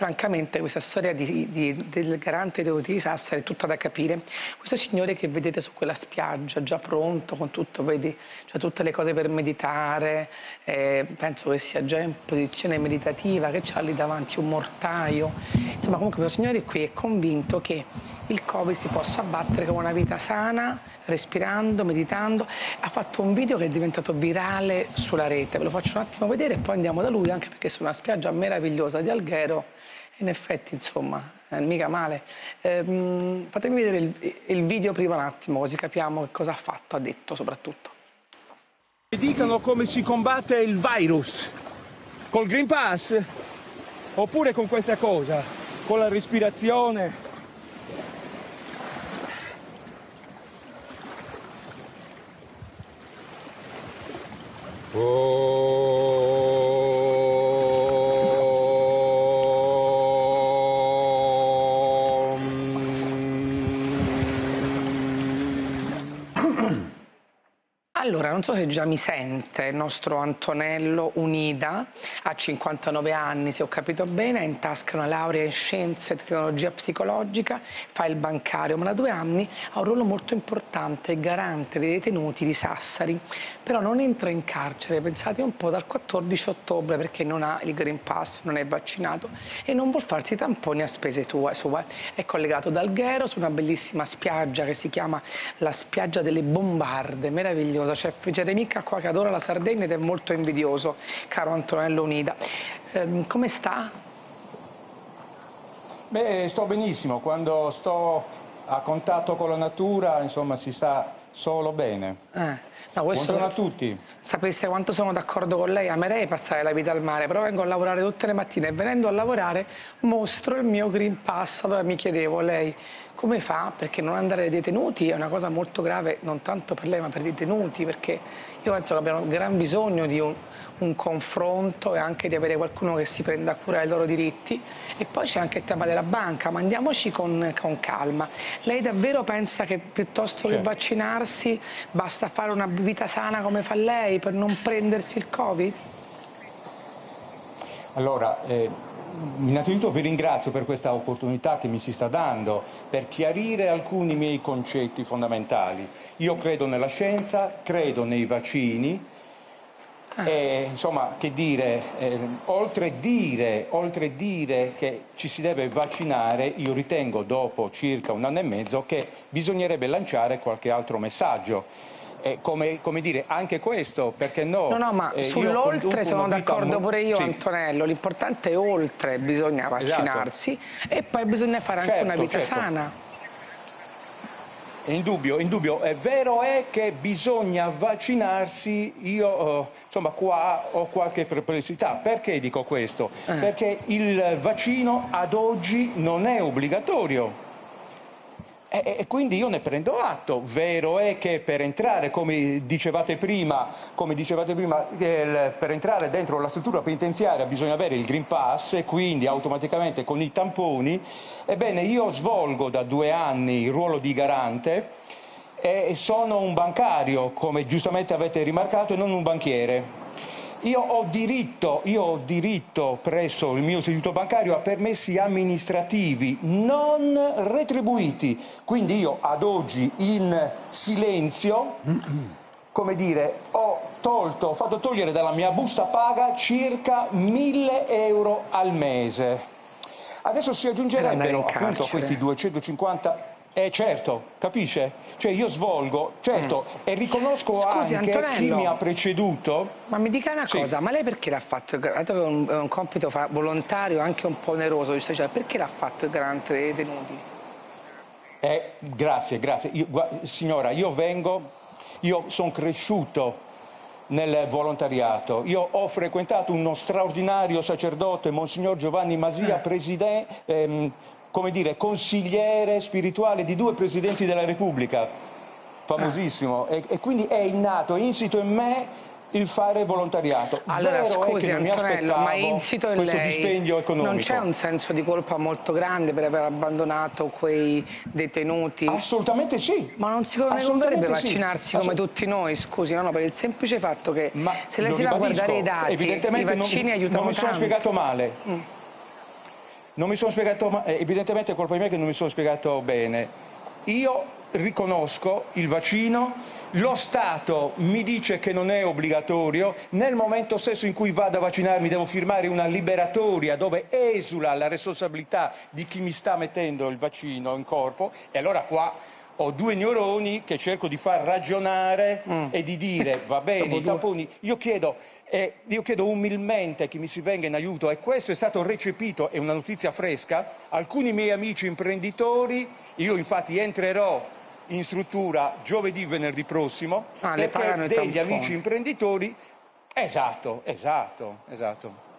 francamente questa storia di, di, del garante detenuti di Sassari è tutta da capire. Questo signore che vedete su quella spiaggia, già pronto, con tutto, vedi, cioè tutte le cose per meditare, eh, penso che sia già in posizione meditativa, che c'ha lì davanti un mortaio. Insomma, comunque questo signore qui è convinto che il Covid si possa abbattere con una vita sana, respirando, meditando. Ha fatto un video che è diventato virale sulla rete, ve lo faccio un attimo vedere e poi andiamo da lui, anche perché su una spiaggia meravigliosa di Alghero, in effetti, insomma, eh, mica male. Ehm, fatemi vedere il, il video prima un attimo, così capiamo che cosa ha fatto, ha detto soprattutto. Mi dicano come si combatte il virus, col Green Pass? Oppure con questa cosa, con la respirazione, Allora, non so se già mi sente il nostro Antonello Unida, ha 59 anni, se ho capito bene, ha in tasca una laurea in scienze e tecnologia psicologica, fa il bancario, ma da due anni ha un ruolo molto importante, è garante dei detenuti di Sassari, però non entra in carcere, pensate un po', dal 14 ottobre perché non ha il Green Pass, non è vaccinato e non vuol farsi tamponi a spese tue, sue. È collegato dal Ghero su una bellissima spiaggia che si chiama la spiaggia delle Bombarde, meravigliosa chef Geremica qua che adora la Sardegna ed è molto invidioso, caro Antonello Unida. Eh, come sta? Beh, sto benissimo, quando sto a contatto con la natura, insomma, si sta solo bene. Eh. No, Buongiorno a tutti. Sapesse quanto sono d'accordo con lei, amerei passare la vita al mare, però vengo a lavorare tutte le mattine e venendo a lavorare mostro il mio Green Pass. Allora mi chiedevo, lei come fa? Perché non andare ai detenuti è una cosa molto grave, non tanto per lei ma per i detenuti, perché io penso che abbiano gran bisogno di un, un confronto e anche di avere qualcuno che si prenda cura dei loro diritti. E poi c'è anche il tema della banca, ma andiamoci con, con calma. Lei davvero pensa che piuttosto che vaccinarsi basta fare una vita sana come fa lei per non prendersi il Covid? Allora, eh, innanzitutto vi ringrazio per questa opportunità che mi si sta dando per chiarire alcuni miei concetti fondamentali. Io credo nella scienza, credo nei vaccini, Ah. E, insomma, che dire, eh, oltre, dire, oltre dire che ci si deve vaccinare, io ritengo dopo circa un anno e mezzo che bisognerebbe lanciare qualche altro messaggio. Eh, come, come, dire, anche questo, perché no? No, no, ma eh, sull'oltre sono d'accordo pure io, sì. Antonello. L'importante è oltre, bisogna esatto. vaccinarsi esatto. e poi bisogna fare anche certo, una vita certo. sana. Indubbio, indubbio. È vero è che bisogna vaccinarsi, io eh, insomma qua ho qualche perplessità. Perché dico questo? Eh. Perché il vaccino ad oggi non è obbligatorio. E, e, quindi io ne prendo atto. Vero è che per entrare, come dicevate prima, come dicevate prima eh, per entrare dentro la struttura penitenziaria bisogna avere il Green Pass e quindi automaticamente con i tamponi. Ebbene, io svolgo da due anni il ruolo di garante e sono un bancario, come giustamente avete rimarcato, e non un banchiere. Io ho, diritto, io ho diritto presso il mio istituto bancario a permessi amministrativi non retribuiti, quindi io ad oggi in silenzio, come dire, ho tolto, ho fatto togliere dalla mia busta paga circa 1000 euro al mese. Adesso si aggiungerebbero appunto questi 250 eh certo, capisce? Cioè io svolgo, certo, mm. e riconosco Scusi, anche Antonello, chi mi ha preceduto. Ma mi dica una sì. cosa, ma lei perché l'ha fatto? Dato che è un, un compito volontario, anche un po' oneroso, cioè, perché l'ha fatto il garante dei detenuti? Eh, grazie, grazie. Io, signora, io vengo, io sono cresciuto nel volontariato. Io ho frequentato uno straordinario sacerdote, Monsignor Giovanni Masia, eh. presidente... Ehm, come dire, consigliere spirituale di due presidenti della Repubblica, famosissimo, ah. e, e, quindi è innato, è insito in me il fare volontariato. Allora Vero scusi Antonello, ma insito in questo lei dispendio economico. non c'è un senso di colpa molto grande per aver abbandonato quei detenuti? Assolutamente sì. Ma non si converrebbe vaccinarsi sì. come tutti noi, scusi, no, no, per il semplice fatto che ma se lei si va a guardare i dati, i vaccini non, aiutano non mi sono tanto. spiegato male. Mm. Non mi sono spiegato, eh, evidentemente è colpa mia che non mi sono spiegato bene. Io riconosco il vaccino, lo Stato mi dice che non è obbligatorio, nel momento stesso in cui vado a vaccinarmi devo firmare una liberatoria dove esula la responsabilità di chi mi sta mettendo il vaccino in corpo e allora qua ho due neuroni che cerco di far ragionare mm. e di dire va bene, i tamponi, io chiedo e io chiedo umilmente che mi si venga in aiuto e questo è stato recepito, è una notizia fresca, alcuni miei amici imprenditori, io infatti entrerò in struttura giovedì, venerdì prossimo, ah, perché degli amici imprenditori, esatto, esatto, esatto.